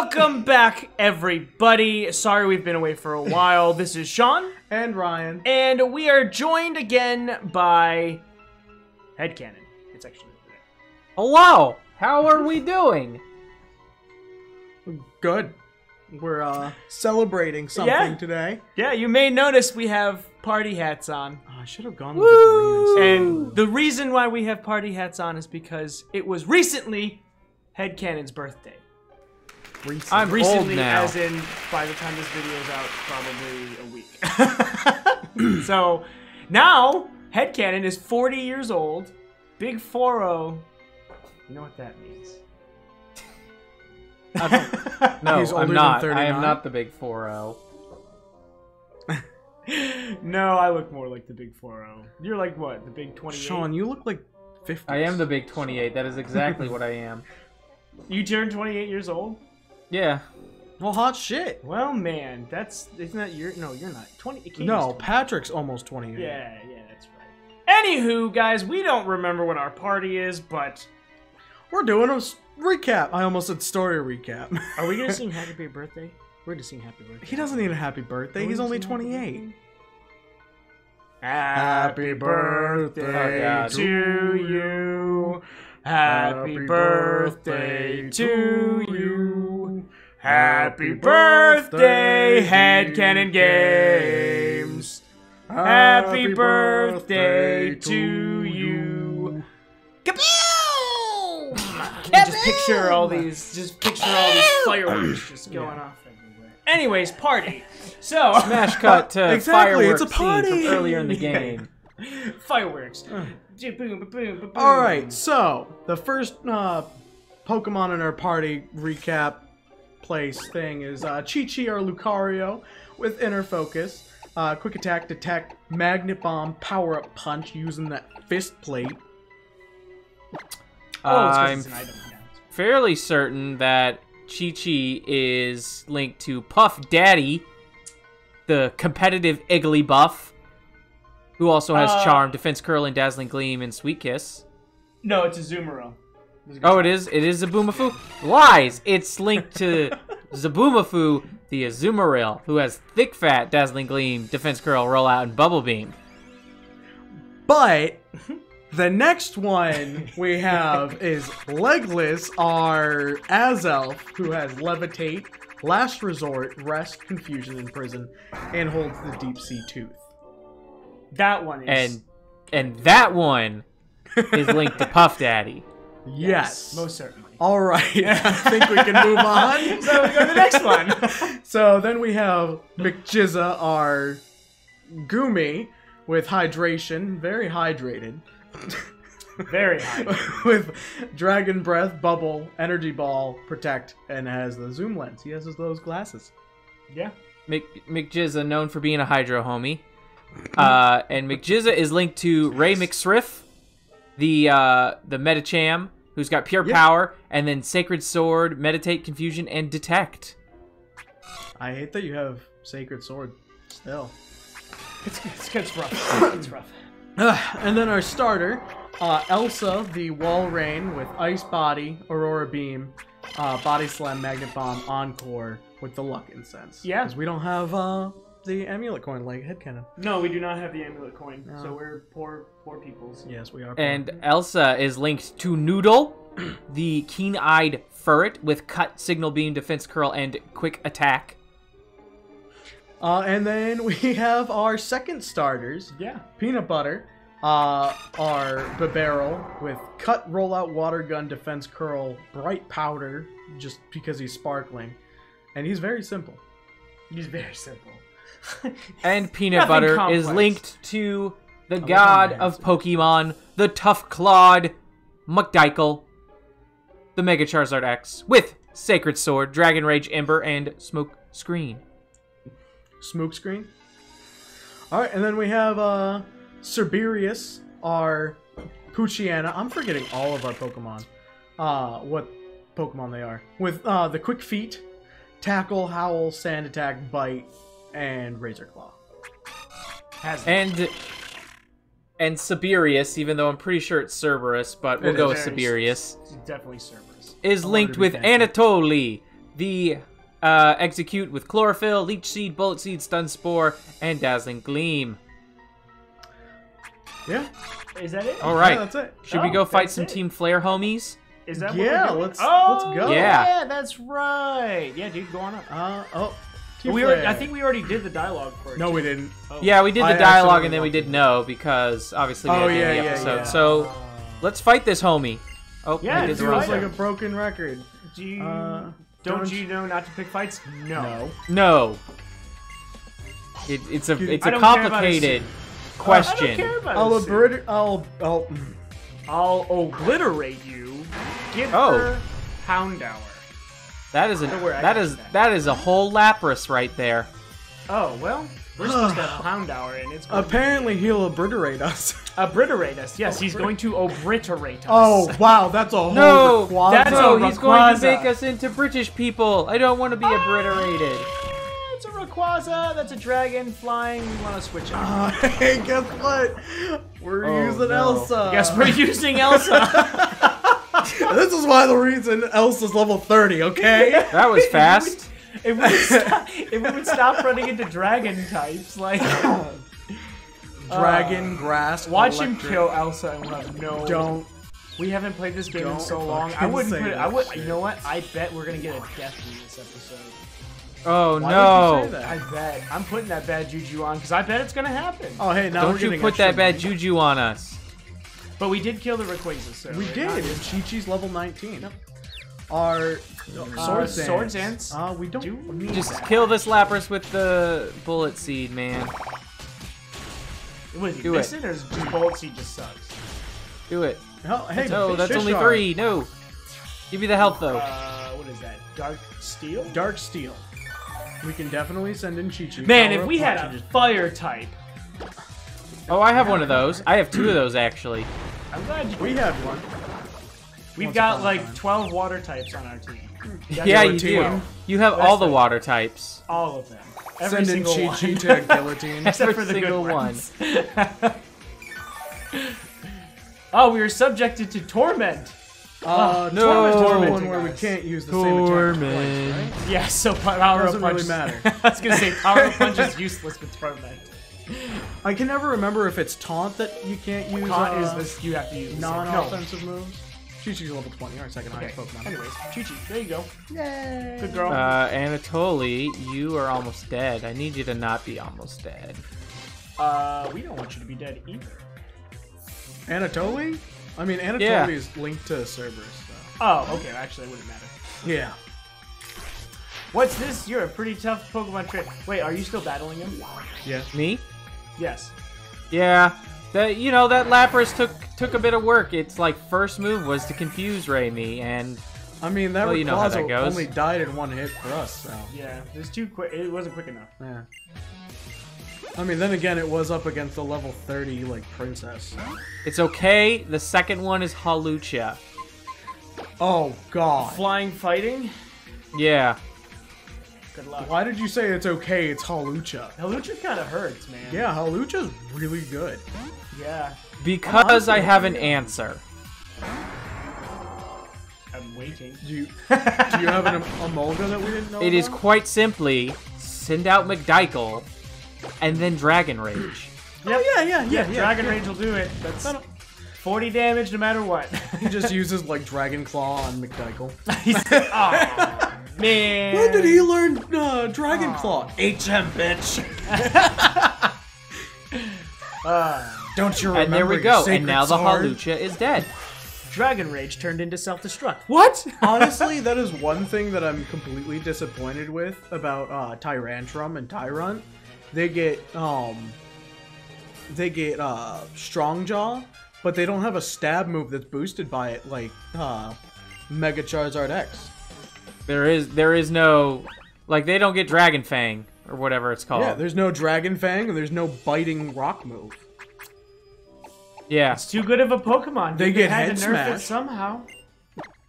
Welcome back, everybody. Sorry we've been away for a while. This is Sean, And Ryan. and we are joined again by HeadCannon. It's actually over there. Hello! How are we doing? Good. We're uh celebrating something Yeah. today. Yeah, you may notice we have party hats on. Oh, I should have gone with the green. And the reason why we have party hats on is because it was recently HeadCannon's birthday. Recent. I'm recently, old now. as in by the time this video is out, probably a week. so now HeadCannon is 40 years old. Big 4 You know what that means? No, He's older I'm than not. I am not the big oh. 4-0. no, I look more like the big 4 You're like what? The big 28? Sean, you look like 50. I am the big 28. That is exactly what I am. You turned 28 years old? Yeah. Well, hot shit. Well, man, that's isn't that your no? You're not 20. No, 20. Patrick's almost 28. Yeah, yeah, that's right. Anywho, guys, we don't remember what our party is, but We're doing a recap. I almost said story recap. are we gonna sing Happy Birthday? We're gonna sing Happy Birthday. he doesn't need a happy birthday. He's only 28. Happy birthday Oh, to you. Happy birthday to you. Happy birthday, HeadCannon Games. Happy birthday to you. Kaboom! Just picture all these, just picture all these fireworks just going off everywhere. Anyways, party. So, Smash cut to Exactly, it's fireworks a scene from party. earlier in the game. fireworks. Boom, boom, boom, boom, boom. All right, so the first uh, Pokemon in our party recap place thing is uh, Chi-Chi or Lucario with Inner Focus, uh, Quick Attack, Detect, Magnet Bomb, Power Up Punch using that fist plate. Oh, I'm it's an item now. fairly certain that Chi Chi is linked to Puff Daddy, the competitive Igglybuff, who also has Uh, Charm, Defense Curl, and Dazzling Gleam, and Sweet Kiss. No, it's a Zoomerl. Oh, it is. It is Zabumafu. Lies. It's linked to Zabumafu, the Azumarill, who has Thick Fat, Dazzling Gleam, Defense Curl, Rollout, and Bubble Beam. But the next one we have is Legless, our Azelf, who has Levitate, Last Resort, Rest, Confusion, and Prison, and holds the Deep Sea Tooth. That one is. And and that one is linked to Puff Daddy. Yes. most certainly. All right. I think we can move on. So we go to the next one. So then we have McJizza, our Goomy, with hydration, very hydrated, Very high. with Dragon Breath, Bubble, Energy Ball, Protect, and has the zoom lens. He has those glasses. Yeah. Mc, McJizza, known for being a Hydro homie. Uh, and McJizza is linked to Ray McSriff, the uh, the Medicham, who's got Pure Yeah. Power, and then Sacred Sword, Meditate, Confusion, and Detect. I hate that you have Sacred Sword still. It's, it's, it's rough. It's rough. and then our starter, uh, Elsa, the Walrein with Ice Body, Aurora Beam, uh, Body Slam, Magnet Bomb, Encore with the Luck Incense. Yeah. Because we don't have uh, the Amulet Coin like HeadCannon. No, we do not have the amulet coin, No. so we're poor, poor peoples. Yes, we are. And Elsa is linked to Noodle, the keen-eyed ferret with Cut, Signal Beam, Defense Curl, and Quick Attack. Uh, and then we have our second starters, Yeah. Peanut Butter, uh, our Bibarel with Cut, Rollout, Water Gun, Defense Curl, Bright Powder, just because he's sparkling. And he's very simple. He's very simple. And Peanut Nothing Butter complex. is linked to the love god of Pokemon, the Tough Clawed McDykel, the Mega Charizard X, with Sacred Sword, Dragon Rage Ember, and Smoke Screen. Smoke screen. Alright, and then we have uh our Poochyena. I'm forgetting all of our Pokemon. Uh what Pokemon they are. With uh the quick feet, tackle, howl, sand attack, bite, and razor claw. Has And and Siberius, even though I'm pretty sure it's Cerberus, but we'll It go with Siberius, definitely Cerberus. is linked with fancy. Anatoly, the uh, Exeggcute with chlorophyll, leech seed, bullet seed, stun spore, and dazzling gleam. Yeah. Is that it? All right. Yeah, that's it. Should we Oh, go fight some it. Team Flare homies? Is that Yeah, what we're let's- oh, let's go. Yeah. Yeah, that's right. Yeah, dude, go on up. Uh oh. Team we already, I think we already did the dialogue for it. No, we didn't. Oh. Yeah, we did I the dialogue and then we did no because obviously we Oh, had yeah, the yeah, episode. yeah. So let's fight this homie. Oh, Yeah, I it's It feels like a broken record. Do you, Uh, don't, don't you know not to pick fights? No. No. No. It, it's a Dude, it's I a don't care about complicated question. care I'll a I'll I'll I'll obliterate you. Give Oh. her Houndour. That is a Don't worry, I that got is that. that is a whole Lapras right there. Oh well, we're supposed to have Houndour, and it's going apparently he'll obliterate us. to obliterate us. Yes, he's going to obliterate us. Oh wow, that's a whole No, Rayquaza. that's no, he's going to Rayquaza. make us into British people. I don't want to be obliterated. it's a Rayquaza. That's a dragon flying. We want to switch it? Uh, hey, guess what? We're Oh, using no. Elsa. Guess we're using Elsa. this is why the reason Elsa's level 30, okay? That was fast. if, we would stop, if we would stop running into dragon types, like Dragon, uh, grass, watch him kill Elsa, and we'll have no. Don't. We haven't played this game in Don't so long. I wouldn't say put it. I would. shit. You know what? I bet we're gonna get a death in this episode. Oh Why no! would you say I bet. I'm putting that bad juju on because I bet it's gonna happen. Oh, hey, now Don't we're you put that bad money. juju on us. But we did kill the Rayquaza, so We did, not- and Chi Chi's level 19. Our Uh, sword sword dance. dance? Uh, we don't Do need Just that. kill this Lapras with the bullet seed, man. Was he Do it. missing or is just Bullet Seed just sucks? Do it. Oh, hey, No, that's only three. No. Give me the health though. Uh, what is that? Dark Steel? Dark Steel. We can definitely send in Chi Chi. Man, if we had a fire type, Oh, I have one of those. I have two of those actually. I'm glad you. We had one. We've once got like time. 12 water types on our team. Yeah, you team. do. You have That's all the right. water types. All of them. Every Send in single Chi. Chi to guillotine. Except Every for the good single one. ones. oh, we were subjected to torment. Uh, No. Torment is one where we can't use the same attack twice, Torment. right? Yeah, so power Doesn't up punch. really matter. I was gonna say power up punch is useless with torment. I can never remember if it's taunt that you can't use. Taunt uh, is this you have to use non-offensive moves. Chi Chi's level 20, our second No. Okay. highest Pokemon. Anyways, Chi Chi, there you go. Yay! Good girl. Uh, Anatoly, you are almost dead. I need you to not be almost dead. Uh, we don't want you to be dead either. Anatoly? I mean, Anatoly Yeah. is linked to Cerberus, so. Oh, okay. Actually, it wouldn't matter. Yeah. What's this? You're a pretty tough Pokemon trainer. Wait, are you still battling him? Yeah. Me? Yes. Yeah. That you know that Lapras took took a bit of work. It's like first move was to confuse Raimi, and I mean, that Well, you know how that goes. only died in one hit for us, so. Yeah. It was too quick. It wasn't quick enough. Yeah. I mean, then again, it was up against a level 30, like, princess. it's okay. The second one is Hawlucha. Oh, God. Flying fighting. Yeah. Good luck. Why did you say it's okay? It's Hawlucha. Hawlucha kind of hurts, man. Yeah, Hawlucha's really good. Yeah. Because I have an answer. I'm waiting. Do you, do you have an Emolga that we didn't know It is about? quite simply send out McDykel, and then Dragon Rage. Yep. Oh, yeah, yeah, yeah, yeah. Dragon yeah. Rage will do it. That's 40 damage no matter what. He just uses, like, Dragon Claw on McDykel. Aw, man. When did he learn uh, Dragon Claw? HM, bitch. Uh, Don't you remember And there we go. And now the sword? Hawlucha is dead. Dragon Rage turned into self-destruct. What? Honestly, that is one thing that I'm completely disappointed with about uh, Tyrantrum and Tyrunt. They get um, they get uh, Strong Jaw, but they don't have a stab move that's boosted by it like uh, Mega Charizard X. There is there is no like they don't get Dragon Fang or whatever it's called. Yeah, there's no Dragon Fang and there's no biting rock move. Yeah. It's too good of a Pokemon. They dude. get had head to nerf it smash. somehow.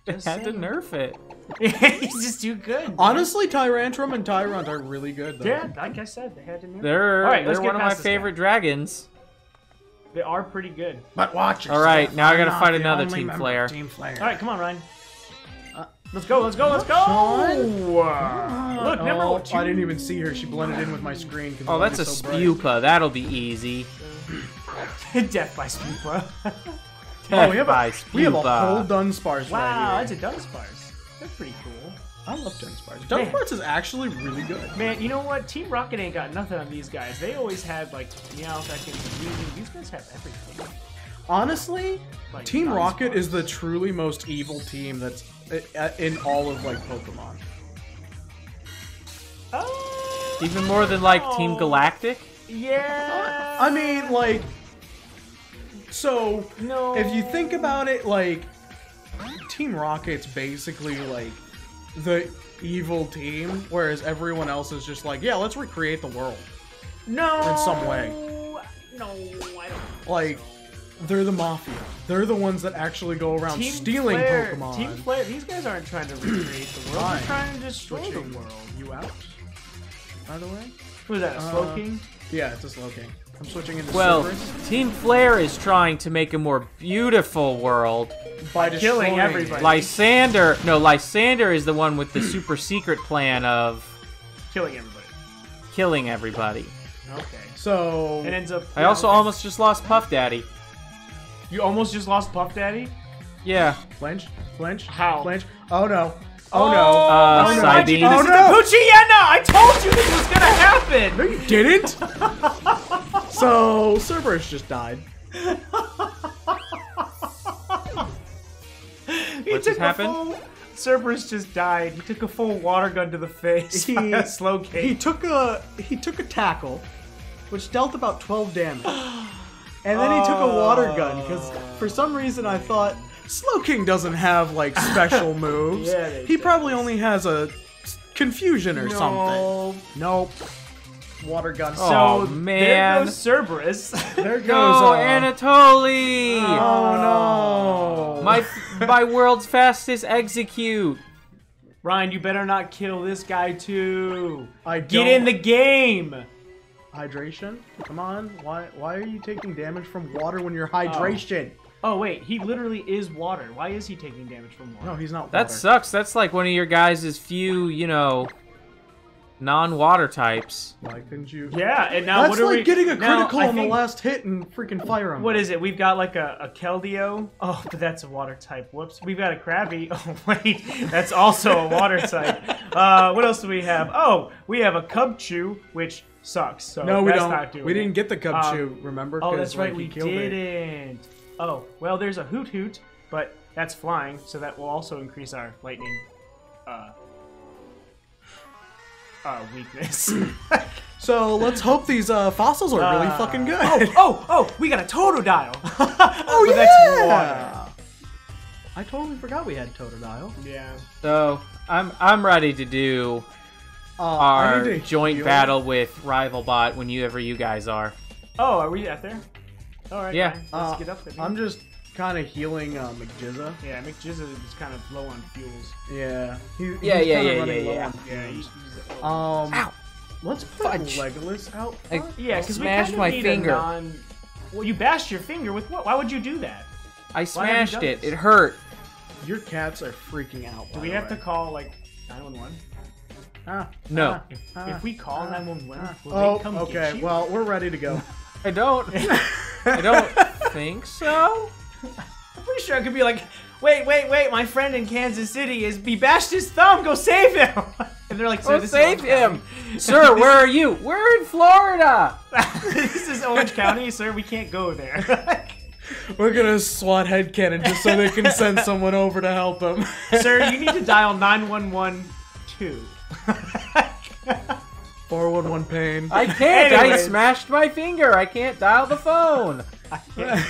Just Had to nerf it. He's just too good. Honestly, Tyrantrum and Tyrunt are really good though. Yeah, like I said, they had to nerf. it. They're All right, let's they're get one of my past this guy. favorite dragons. They are pretty good. But watch All right, now I I'm gotta fight another Team member Flare. Team Flare. All right, come on, Ryan. Let's go, let's go, let's go! Sean? Wow. Look, number oh, one. I didn't even see her. She blended in with my screen. Oh, the light that's a is so bright. That'll be easy. Death by Spupa. Oh, we have By a we have a spupa. whole Dunsparce wow, right that's here. a Dunsparce. That's pretty cool. I love Dunsparce. Man. Dunsparce is actually really good. Man, you know what? Team Rocket ain't got nothing on these guys. They always had like Meowth and Weezing. These guys have everything. Honestly, Like, Team Dunsparce. Rocket is the truly most evil team that's uh, in all of like Pokemon. Oh, Even more than like Team Galactic. yeah. I mean, like, so no. if you think about it, like, Team Rocket's basically like the evil team, whereas everyone else is just like, yeah, let's recreate the world. no, in some way. No, I don't. Like, they're the mafia. They're the ones that actually go around Team stealing Flare, Pokemon. Team Flare. These guys aren't trying to recreate the world. Fine. They're trying to destroy Switching the world. You out? By the way? Was that a Uh, Slowking? Yeah, it's a slow king. I'm switching into Well, Cerberus Team Flare is trying to make a more beautiful world. by killing everybody. Lysandre, no, Lysandre is the one with the super secret plan of Killing everybody. killing everybody. Okay. So It ends up. I also almost just lost Puff Daddy. You almost just lost Puff Daddy. Yeah. flinch, flinch, How? flinch. Oh no! Oh, no. Uh, my God, side you beam. did Oh, no. Poochyena! I told you this was gonna happen. no! You didn't. so Cerberus just died. He What just happened? Full, Cerberus just died. He took a full water gun to the face. He- by a slow He took a he took a tackle, which dealt about 12 damage, and then he took a water gun because for some reason I thought Slowking doesn't have like special moves. Yeah, they he do. probably only has a confusion or something. No. Nope. Water gun. So Oh, there man. goes Cerberus. there goes. No, uh, Anatoly! Oh no. My my world's fastest Exeggcute. Ryan, you better not kill this guy too. I Get don't- in the game. Hydration. Come on. Why why are you taking damage from water when you're hydration? Oh wait, he literally is water. Why is he taking damage from water? No, he's not. That sucks. That's like one of your guys' few, you know, non-water types. Why couldn't you? Yeah, and now That's what are like we getting a critical I on the last hit and freaking fire him. What is it? We've got like a, a Keldeo. Oh, but that's a water type. Whoops. We've got a Krabby. Oh, wait. That's also a water type. Uh, what else do we have? Oh, we have a Cubchoo, which sucks. So No, we don't. Not doing we didn't it. get the Um, Cubchoo, remember? Oh, 'Cause, that's right. like, We didn't. Oh, well, there's a Hoothoot, but that's flying, so that will also increase our lightning uh, uh, weakness. So let's hope these uh, fossils are really Uh, fucking good. oh, oh, oh, we got a Totodile. Oh, But yeah! that's water. I totally forgot we had Totodile. Yeah. So I'm I'm ready to do Uh, our joint heal. battle with Rivalbot whenever you guys are. Oh, are we at there? All right. Yeah. fine. Let's Uh, get up there. I'm just kind of healing uh, McJizza. Yeah, McJizza is kind of low on fuels. Yeah. He, Yeah, he's yeah, yeah, yeah, yeah. Yeah, he's, he's Um, Ow. let's put Fudge. Legolas out. I yeah, because we kind of my need finger. A non... Well, you bashed your finger with what? Why would you do that? I Why have you smashed it. this? It hurt. Your cats are freaking out. Do we the have to call like 911? Ah, No. ah, If, ah, if we call ah, 911, ah. will Oh, they come okay. get you? Well, we're ready to go. I don't. I don't think so. I'm pretty sure I could be like, wait, wait, wait, my friend in Kansas City is he bashed his thumb. Go save him. and they're like, sir, Go this save is him, sir. Where are you? We're in Florida. County. this is Orange County, sir. We can't go there. We're gonna swat HeadCannon just so they can send someone over to help them. sir, you need to dial 911 too. 411 pain. I can't. I smashed my finger. I can't dial the phone.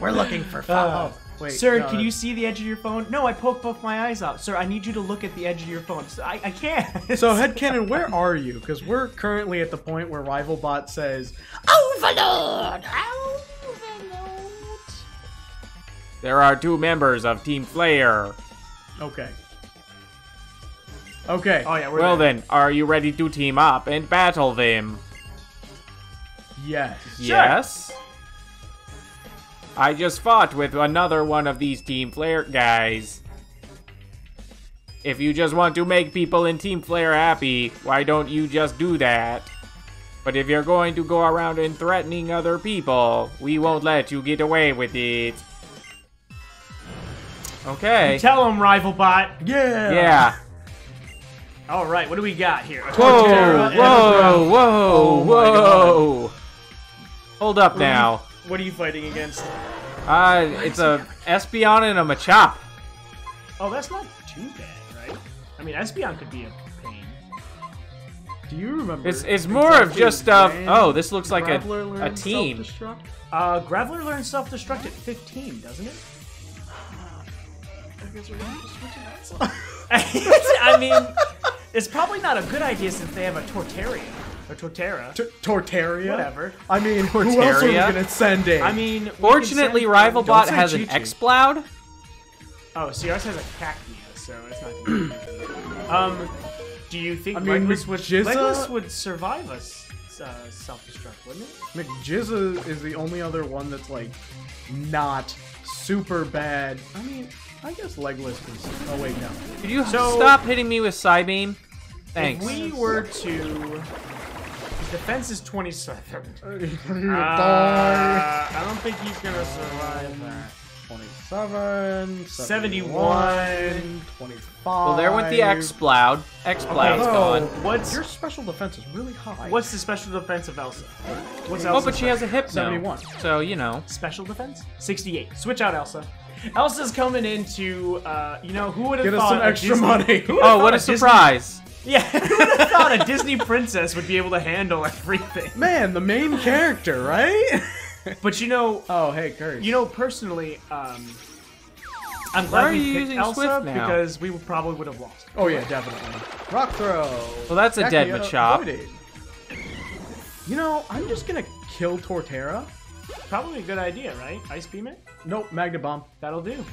We're looking for Uh, oh, wait, Sir, no, can you see the edge of your phone? No, I poked both my eyes out. Sir, I need you to look at the edge of your phone. So I, I can't. So HeadCannon, where are you? Because we're currently at the point where Rivalbot says, Overlord! Overlord! There are two members of Team Flare. "Okay, okay, Oh yeah, we're Well there. then, are you ready to team up and battle them? yes." Yes. I just fought with another one of these Team Flare guys. If you just want to make people in Team Flare happy, why don't you just do that? But if you're going to go around and threatening other people, we won't let you get away with it. Okay. Tell him, rival bot. Yeah. Yeah. All right, what do we got here? A Whoa, Torterra whoa, whoa, Oh whoa. Hold up now. What are you fighting against? Uh, it's a Espeon and a Machop. Oh, that's not too bad, right? I mean, Espeon could be a pain. Do you remember? It's it's more of just uh oh this looks like a, Graveler a learned team. self-destruct? Uh, Graveler learns self-destruct at 15, doesn't it? I guess we're gonna to switch it out. I mean, it's probably not a good idea since they have a Torterra. Or Torterra. T- Torterra. Whatever. I mean, who else are we gonna send in? I mean, Fortunately, Rivalbot has an Chi-Chi. Exploud. Oh, see, ours has a Cacnea, so it's not gonna be good. Um, do you think I mean, Legless would, Legless would survive us uh, self-destruct, wouldn't it? McJizza is the only other one that's like not super bad. I mean, I guess Legless is. Oh wait, no. Could you So- stop hitting me with Psybeam? Thanks. If we were to... His defense is 27. Uh, Die. I don't think he's gonna survive that. 27, 71, 25. well, there went the Exploud. Exploud's Okay. gone. What's Your special defense is really high. what's the special defense of Elsa? What's Oh, but she has a hip 71. So, you know. special defense? 68. Switch out Elsa. Elsa's coming into, uh, you know, who would have Get us thought some a extra Disney- money. who would've Oh, what thought a Disney- surprise. Yeah, who would have thought a Disney princess would be able to handle everything? Man, the main character, right? But you know, oh, hey, Curry. you know, personally, um, I'm Why glad are we you picked using Elsa Swift now? because we would- probably would have lost. Oh yeah, definitely. Rock throw. Well, that's a dead Cacnea Machop. avoided. You know, I'm just gonna kill Torterra. Probably a good idea, right? Ice beam it. Nope, Magnet Bomb. That'll do.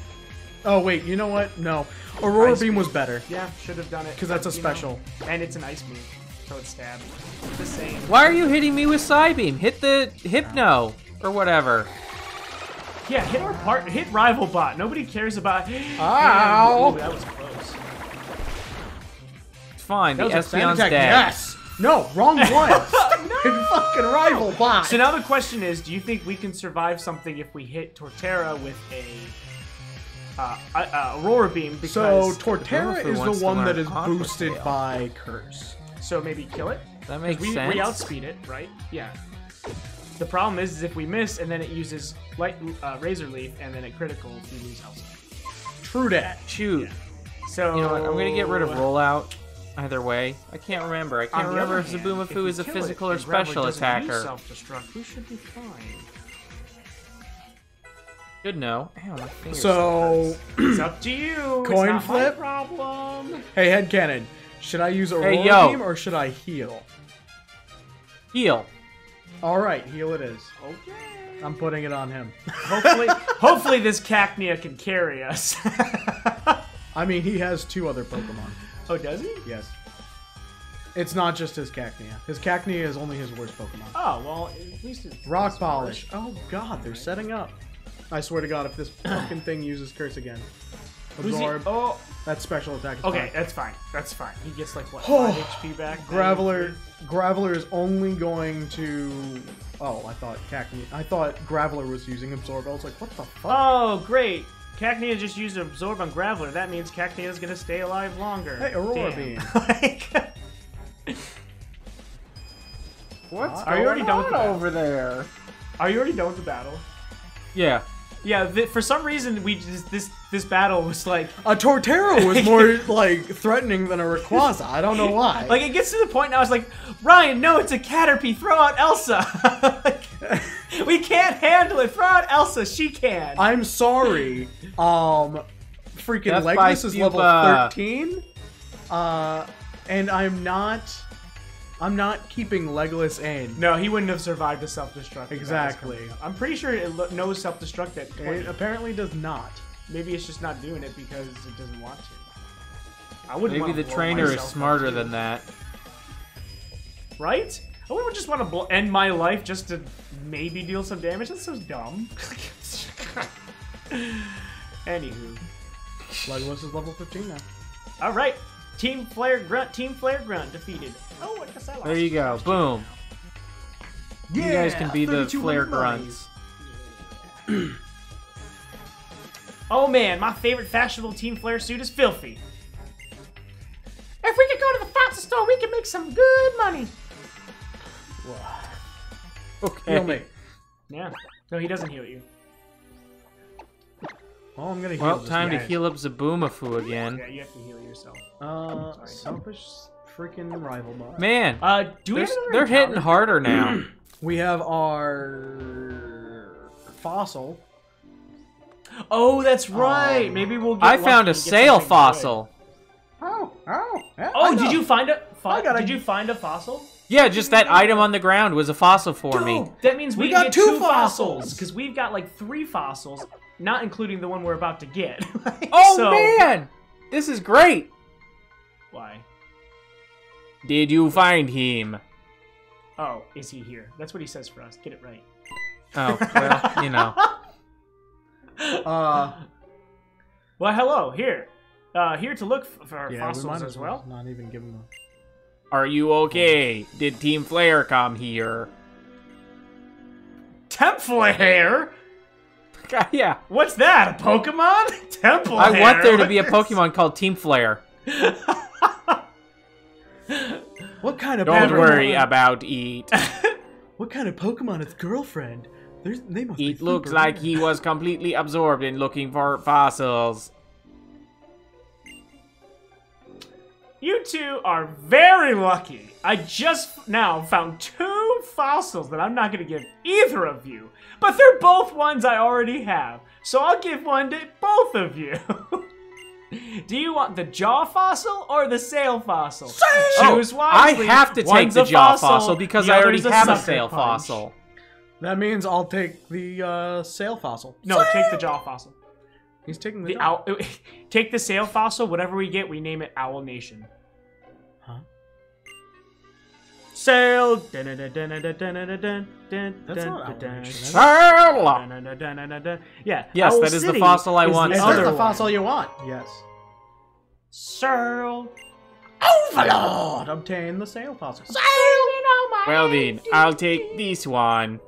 Oh wait, you know what? No, Aurora Ice Beam was better Yeah, should have done it. because that's a but, you know, special. and it's an ice move, so it's stab. The same. Why are you hitting me with Psybeam? Hit the Hypno. Or whatever. Yeah, hit our part. Hit rival bot. Nobody cares about. Ow. Ooh, that was close. It's fine. That the was a fan Espeon's dead. Yes. No, wrong one. Stupid fucking rival bot. So now the question is: Do you think we can survive something if we hit Torterra with a uh, uh, uh, Aurora beam? Because So Torterra Bumblebee is wants the to one that learn is Aqua boosted Tail. by Curse. so maybe kill it. That makes we, sense. we outspeed it, right? Yeah. The problem is, is if we miss and then it uses light uh, razor leaf and then it critical, we lose Elsa. True that. Shoot. So You know what? I'm gonna get rid of rollout. Either way, I can't remember. I can't On remember if hand, Zabumafu is a kill it physical or special attacker. Self-destruct. We should be fine. Should know. Ow, So, It's up to you. it's Coin not flip? My problem. hey, HeadCannon. Should I use Aurora yo. Beam or should I heal? heal. All right, heal it is. Okay. I'm putting it on him. Hopefully, hopefully this Cacnea can carry us. I mean, he has two other Pokemon. Oh, does he? Yes. It's not just his Cacnea. His Cacnea is only his worst Pokemon. Oh well, at least it's Rock Polish. Oh god, they're setting up. I swear to god, if this fucking thing uses Curse again. Absorb. Oh, That special attack is okay, fine. that's fine. That's fine. He gets like what Oh, five HP back. Graveler, Graveler is only going to. Oh, I thought Cacnea. I thought Graveler was using Absorb. I was like, what the fuck? Oh, great. Cacnea just used Absorb on Graveler. That means Cacnea is gonna stay alive longer. Hey, Aurora Damn. Beam. Like- What's Are you already done with the battle? over there? Are you already done with the battle? Yeah. Yeah. Th- for some reason, we just this this battle was like A Torterra was more like threatening than a Rayquaza. I don't know why. Like it gets to the point now. It's like Ryan, no, it's a Caterpie. Throw out Elsa. Like, we can't handle it. Throw out Elsa. She can. I'm sorry. Um, freaking Death by Legless is level 13. Uh, and I'm not. I'm not keeping Legless in. no, he wouldn't have survived a self-destruct. if that was Exactly. I'm pretty sure it lo- knows self-destruct at 20. It apparently does not. Maybe it's just not doing it because it doesn't want to. I wouldn't. Maybe the trainer is smarter than that. right? I wouldn't just want to bl- end my life just to maybe deal some damage. That's so dumb. Anywho, Legless is level 15 now. All right. Team Flare Grunt, Team Flare Grunt defeated. Oh, I guess I lost. There you go. Boom. you guys can be the 32 flare monies. grunts. Oh man, my favorite fashionable Team Flare suit is filthy. If we could go to the Fox store, we could make some good money. Okay. Heal me. Yeah. No, he doesn't heal you. Oh, I'm gonna heal Well, this time to heal up Zaboomafu again. Yeah, you have to heal yourself. Uh, selfish freaking rival bot. Man, Uh, do we they're, have they're hitting harder now. We have our fossil. Oh, that's right. Um, Maybe we'll get I found a sail something fossil. Oh, oh, yeah. Oh, I did know. you find a fo- I got a- Did you find a fossil? Yeah, just that item on the ground was a fossil for me. That means we, We got get two two fossils. fossils because we've got like three fossils, not including the one we're about to get. Oh So- man, this is great. Why? Did you find him? Oh, is he here? That's what he says for us. Get it right. Oh well, you know. Uh, Well, hello. Here, uh, here to look for yeah, we fossils might as well. Not even give him Are you okay? Did Team Flare come here? Templare. yeah. What's that? A Pokemon? Templare. I want there to be a Pokemon called Team Flare. What kind of Don't Pokemon- worry about Eat. What kind of Pokemon is girlfriend? There's, they must be It looks like he was completely absorbed in looking for fossils. You two are very lucky. I just now found two fossils that I'm not going to give either of you, but they're both ones I already have. So I'll give one to both of you. Do you want the jaw fossil or the sail fossil? Choose Oh, I have to take One's the jaw fossil because I already other's a have a sail punch. fossil. That means I'll take the uh, sail fossil. No, take the jaw fossil. He's taking the, The owl. Take the sail fossil. Whatever we get, we name it Owl Nation. Huh? Sail. That's not Owl Nation. Sail! Yeah. Yes, Owl that is the fossil I want. Is Other that the fossil you want? Yes. Sail. Overlord! Obtain the sail fossil. Well then, I'll take this one.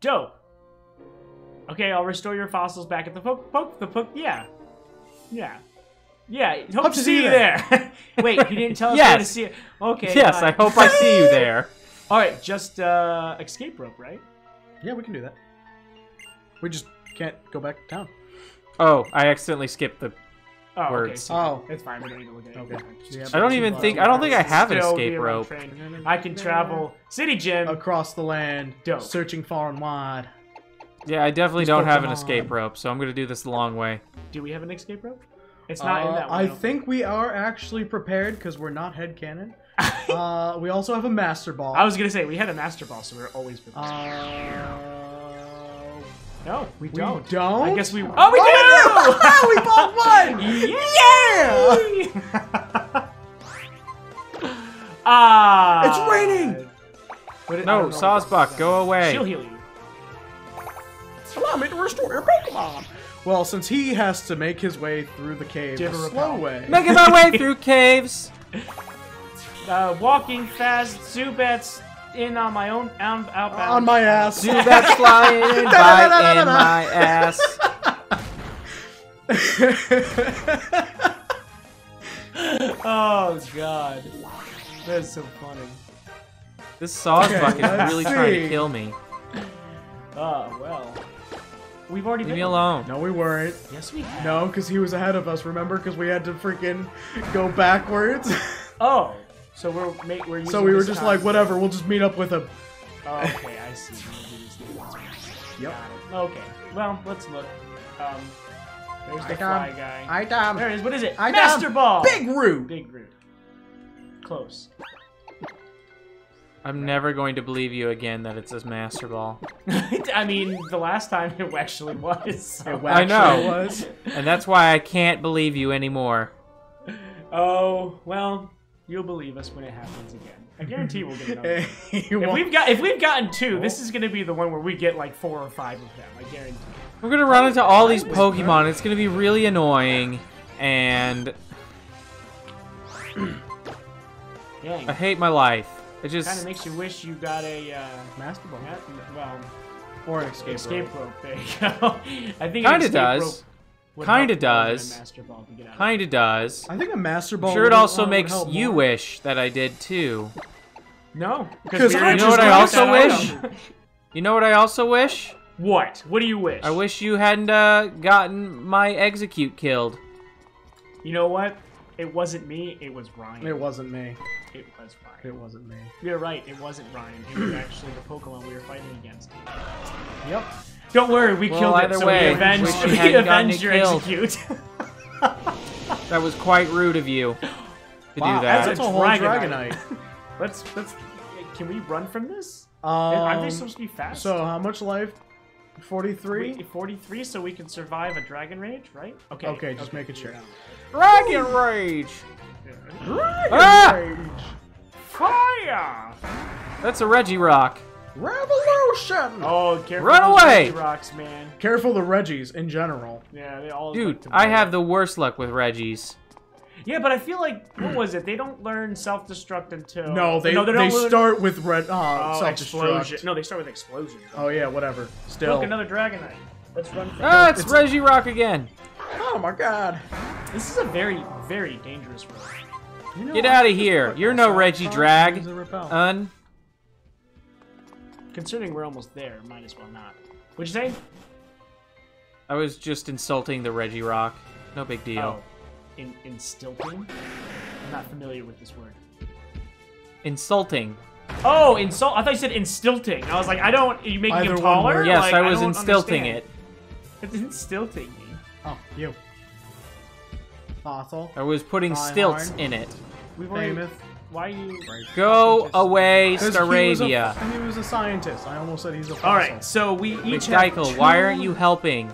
Dope. Okay, I'll restore your fossils back at the poke. Poke the poke. Yeah. Yeah. Yeah. Hope, to see you there. Wait, he didn't tell us where to see it. Okay. yes, bye. I hope I see you there. All right, just uh, escape rope, right? Yeah, we can do that. We just can't go back to town. Oh, I accidentally skipped the. Oh, okay. Words. So Oh. it's fine. We don't need to look at it. Okay. Yeah, I don't even think. I don't think I have an escape rope. I can travel city gym. Across the land, Dope. searching far and wide. Yeah, I definitely These don't have an Pokemon. escape rope, so I'm gonna do this the long way. Do we have an escape rope? It's not in Uh, that one. I think we are actually prepared because we're not HeadCannon. uh, we also have a master ball. I was gonna say we had a master ball, so we are always Uh, prepared. no, we we don't. don't. I guess we. Oh, we Oh, do! we both won! Yeah! ah! It's raining! What it- No, don't know what Sawsbuck, go away. She'll heal you. Allow me to restore your Pokemon. Well, since he has to make his way through the cave the a slow repel? way. Making my way through caves. Uh, walking fast, Zubats in on my own out, outbound. On my ass. Zubats flying by in my ass. Oh god, that's so funny. This Sawsbuck Okay, is let's really trying to kill me. Oh well, we've already Leave been me alone. no, we weren't. Yes, we have. No, because he was ahead of us, remember? Because we had to freaking go backwards. Oh, so we're ma- we're using so we were just like, whatever, we'll just meet up with him. Oh, okay, I see. We'll do this thing once more. Yep. Okay. Well, let's look. Um, there's the I fly got- guy. I damn. There it is. What is it? I Master damn. ball. Big root. Big root. Close. I'm never going to believe you again that it's a Master Ball. I mean, the last time it actually was. so- It I actually know. Was. And that's why I can't believe you anymore. Oh well, you'll believe us when it happens again. I guarantee we'll get another. one. If we've got if we've gotten two, this is gonna be the one where we get like four or five of them. I guarantee. We're gonna run into all these Pokemon. It's gonna be really annoying. and Dang. I hate my life. It just Kind of makes you wish you got a, uh, Master Ball. ma- well, Or an escape, escape rope. rope. There you go. I think an Kinda does. Kinda help more than a does. Master ball to get out of kind of does. I think a Master Ball. I'm sure it would- also uh, makes you more. wish that I did too. No, 'Cause we I already just what I also wish? You know what I also wish? what? What do you wish? I wish you hadn't uh, gotten my Exeggcute killed. You know what? It wasn't me. It was Ryan. It wasn't me. It was Ryan. It wasn't me. You're right. It wasn't Ryan. It was actually the Pokemon we were fighting against. Yep. Don't worry, we Well, killed it. either So way, we avenged, wish you we avenged it your killed. Exeggcute. That was quite rude of you to Wow, do that. That's a a whole Dragonite. Dragonite. let's let's. Can we run from this? Um, Aren't they supposed to be fast? so how much life? Forty-three. 43, so we can survive a Dragon Rage, right? Okay. Okay, just making sure. Dragon Rage! Dragon Ah! Rage. Fire! That's a Regirock. Revolution. Oh, careful! Run away! Regirocks, man. Careful the Regis in general. Yeah, they all. Dude, I have the worst luck with Regis. Yeah, but I feel like what was it? They don't learn self-destruct until. No, they no, they, don't learn- start with red uh, Oh, self-destruct. explosion. No, they start with explosion. Oh yeah, whatever. Still. Look, another Dragonite. Let's run. For Ah, it's, It's- Regirock again. Oh my god. This is a very, very dangerous road. You know Get out of here. You're no Reggie Drag. use. Un. Considering we're almost there, might as well not. What'd you say? I was just insulting the Regirock. No big deal. Oh, in instilting. I'm not familiar with this word. Insulting. Oh, insult! I thought you said instilting. I was like, I don't. Are you making Either him taller? works. Yes, Like, I was don't instilting understand. it. It's instilting me. Oh, you. Fossil. I was putting Try stilts hard. in it. We've already. Famous. Why you? Go away, 'Cause he was a- Staravia. He was a scientist. I almost said he's a fossil. All right, so we each have McDykel, why aren't you helping?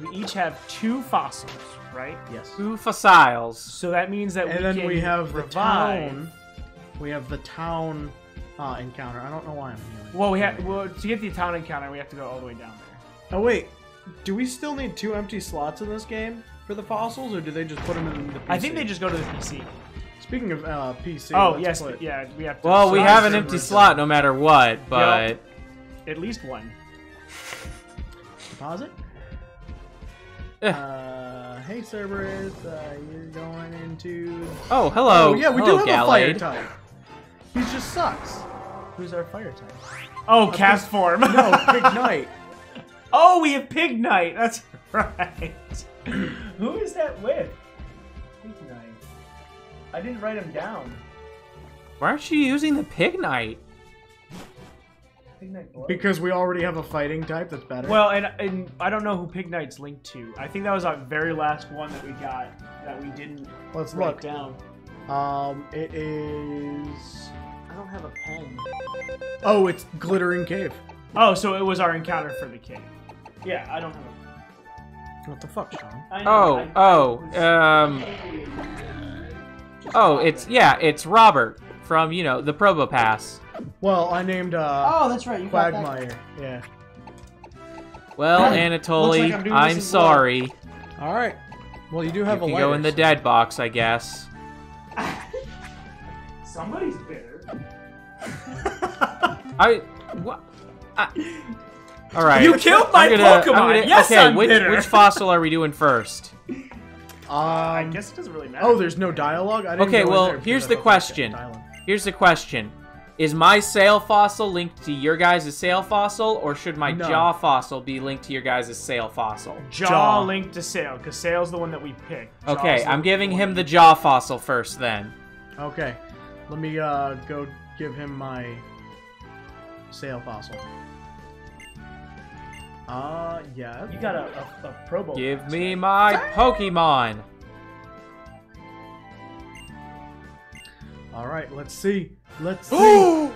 We each have two fossils, right? Yes. Two fossils. So that means that And we then we have the town. We have the town uh, encounter. I don't know why I'm healing. Well, we have well to get the town encounter, we have to go all the way down there. Oh wait, do we still need two empty slots in this game for the fossils, or do they just put them in the PC? I think they just go to the PC. Speaking of uh, PC. oh let's yes, play- yeah, we have to. Well, we have an empty is slot no matter what, but at least one. Deposit. Eh. Uh, hey Cerberus, uh, you're going into. oh, hello. oh yeah, we hello, do have a fire type. He just sucks. Who's our fire type? Oh, Castform. No, Pig Knight. oh, we have Pignite. That's right. Who is that with? Pignite. I didn't write him down. Why aren't you using the Pignite? Pignite blood? Because we already have a fighting type that's better. Well, and, and I don't know who Pignite's linked to. I think that was our very last one that we got that we didn't let's write look. down. Um, it is. I don't have a pen. Oh, it's Glittering Cave. Oh, so it was our encounter for the cave. Yeah, I don't have a What the fuck, Sean? I know, Oh, I- oh, I um, oh, it's yeah, it's Robert from you know the Probopass. Well, I named uh Oh, that's right. You got that. Quagmire. Yeah. Well, Looks like Anatoly, I'm I'm this as well. sorry. All right. Well, you do You have can a go in the dead box, I guess. Somebody's bitter. I what? I, all right. You killed my I'm gonna- I'm Pokemon. gonna- Yes, okay, I'm which bitter. which fossil are we doing first? Um, I guess it doesn't really matter. Oh, there's no dialogue. I didn't Okay, go well, here's the question. Here's the question: Is my sail fossil linked to your guys' sail fossil, or should my No. jaw fossil be linked to your guys' sail fossil? Jaw, Jaw. linked to Sail, because Sail's the one that we picked. Jaw's Okay, I'm giving him the jaw fossil first, then. Okay, let me uh go give him my sail fossil. Uh, yeah. You got a, a, a Pro Bowl. Give me right? my Pokemon. All right, let's see. Let's see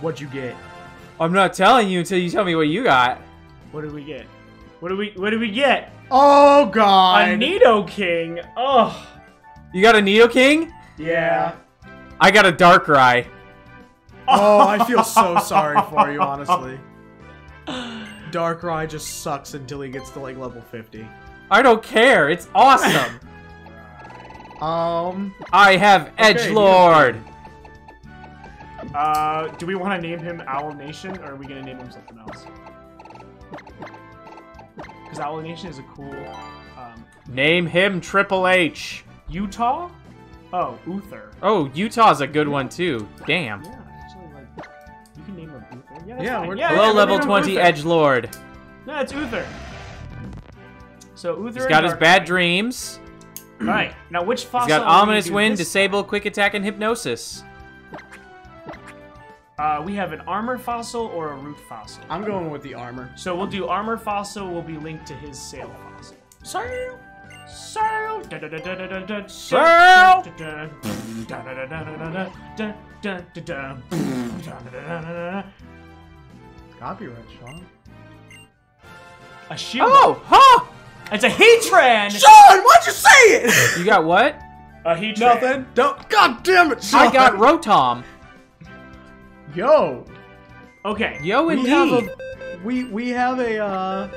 what you get. I'm not telling you until you tell me what you got. What did we get? What did we What did we get? Oh god. A God! Nidoking. Oh. You got a Nidoking? Yeah. I got a Darkrai. Oh, I feel so sorry for you, honestly. Darkrai just sucks until he gets to like level 50. I don't care. It's awesome. Um, I have Edge Lord. Uh, do we want to name him Owl Nation, or are we gonna name him something else? Because Owl Nation is a cool. Um, Name him Triple H. Utah? Oh, Uther. Oh, Utah's a good one too. Damn. Yeah, actually, like, you can name him Uther. Yeah, Yeah, we're- yeah, Hello, yeah, level 20 Edge Lord. No, it's Uther. So Uther. He's and got his Dark bad Knight. dreams. Right. now which fossil? He's got are we gonna Ominous Wind, Disable, Quick Attack, and Hypnosis. Uh, we have an armor fossil or a root fossil. I'm going with the armor. So we'll do armor fossil. Will be linked to his sail fossil. Sail. Sail. Sail. Copyright, Sean. A shield. Oh, huh! It's a Heatran. Sean, why'd you say it? You got what? A Heatran. Nothing. Don't. God damn it, Sean. I got Rotom. Yo. Okay. Yo, We indeed. have a. We we have a uh.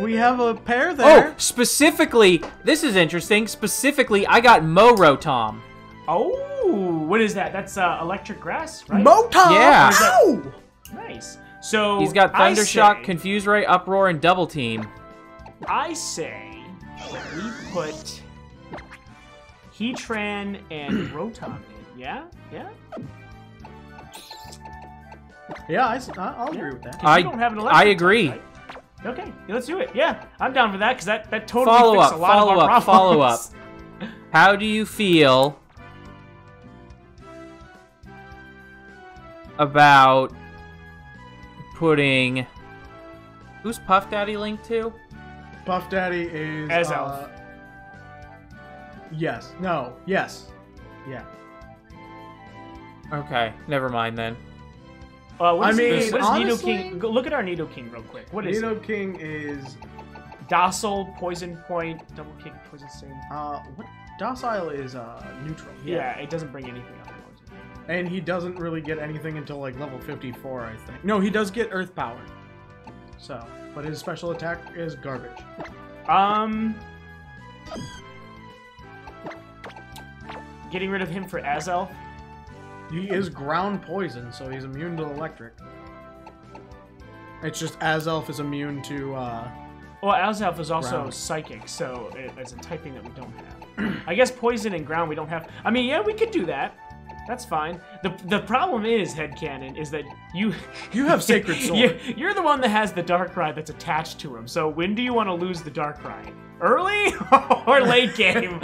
We have a pair there. Oh, specifically, this is interesting. Specifically, I got Mow Rotom. Oh, what is that? That's uh, electric grass, right? Motom. Yeah. Ow! Nice. So He's got I Thundershock, say- Confuse Ray, Uproar, and Double Team. I say that we put Heatran and Rotom in. Yeah? Yeah? Yeah, I, will agree with that. I- don't have an I agree. type, right? Okay, let's do it. Yeah, I'm down for that because that, that totally Follow fixed up, a lot follow of our up, follow problems. How do you feel about putting who's Puff Daddy linked to? Puff Daddy is. As uh, Elf. Yes. No. Yes. Yeah. Okay, never mind then. Uh, what I is, mean, what is honestly- Nidoking? Go look at our Nidoking real quick. What is Nido it? King is. Docile, Poison Point, Double Kick, Poison Sting. Uh, what? Docile is uh neutral. Yeah. it doesn't bring anything up. The poison. And he doesn't really get anything until like level 54, I think. No, he does get Earth Power. So, but his special attack is garbage. Um, getting rid of him for Azelf. He is ground poison, so he's immune to electric. It's just Azelf is immune to uh Well, Azelf is also Ground. psychic, so it, it's a typing that we don't have. I guess poison and ground we don't have. I mean, yeah, we could do that. That's fine. The the problem is, HeadCannon, is that you You have Sacred Sword. you, you're the one that has the Darkrai that's attached to him. So when do you want to lose the Darkrai? Early or late game?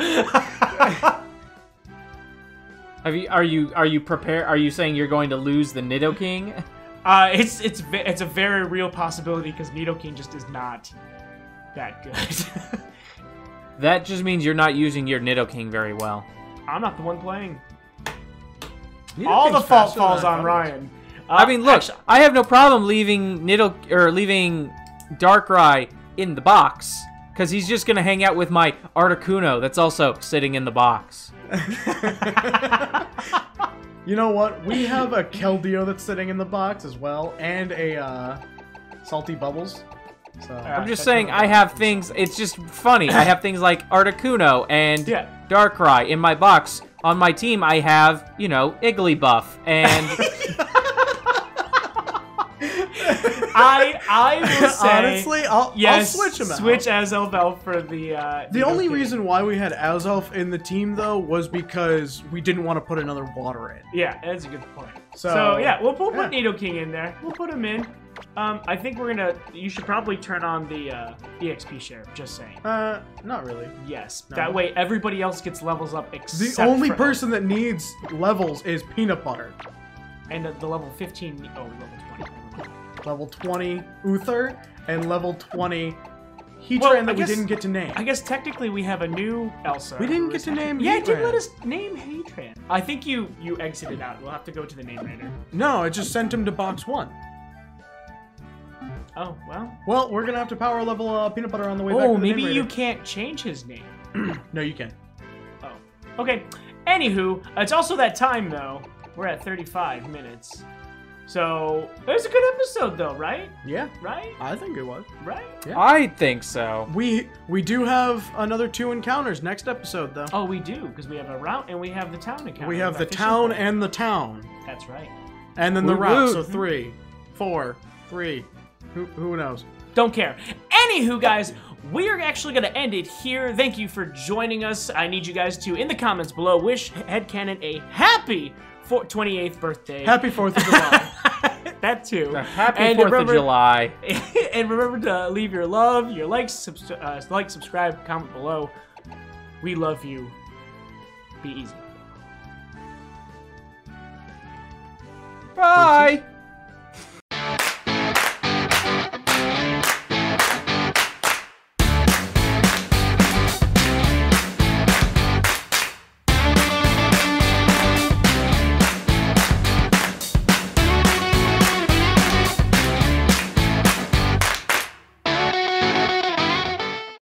Have you are you are you prepared? Are you saying you're going to lose the Nidoking? uh, it's it's it's a very real possibility because Nidoking just is not that good. That just means you're not using your Nidoking very well. I'm not the one playing. Nidoking's All the fault falls on thought it was. Ryan. Uh, I mean, look, actu- I have no problem leaving Nido or leaving Darkrai in the box because he's just gonna hang out with my Articuno that's also sitting in the box. You know what? We have a Keldeo that's sitting in the box as well, and a uh, Salty Bubbles. So Yeah. I'm just saying I have things. It's just funny. I have things like Articuno and Yeah. Darkrai in my box. On my team, I have you know Igglybuff and I I will say honestly, I'll, yes. I'll switch him out. Switch Azelf for the. Uh, The only reason why we had Azelf in the team though was because we didn't want to put another water in. Yeah, that's a good point. So, So- yeah, we'll, we'll put yeah. Nidoking in there. We'll put him in. Um, I think we're gonna. You should probably turn on the uh, EXP share. Just saying. Uh, not really. Yes. No. That way everybody else gets levels up Except The only person that needs levels is Peanut Butter. and the, the level 15. Oh, level 20. Never mind. Level 20 Uther and level 20 Heatran Well, I that guess- we didn't get to name. I guess technically we have a new Elsa. We didn't get to name Yeah, it did Heatran. let us name Heatran. I think you you exited out. We'll have to go to the name rater. No, it just sent him to box one. Oh well. Well, we're gonna have to power level uh, Peanut Butter on the way back. Oh, to the maybe you can't change his name. No, you can. Oh. Okay. Anywho, it's also that time though. We're at 35 minutes. So it was a good episode, though, right? Yeah, Right? I think it was. Right? I think so. We we do have another two encounters next episode though. Oh, we do because we have a route and we have the town account. we have the town and the town, That's right. and then the Woot route. woot. So mm-hmm. three, four, three. Who who knows? Don't care. Anywho, guys, we are actually going to end it here. Thank you for joining us. I need you guys to, in the comments below, wish HeadCannon a happy four- 28th birthday. Happy Fourth of July. that too. A happy And 4th remember- of July. and remember to leave your love, your likes, subs- uh, like, subscribe, comment below. We love you. Be easy. Bye.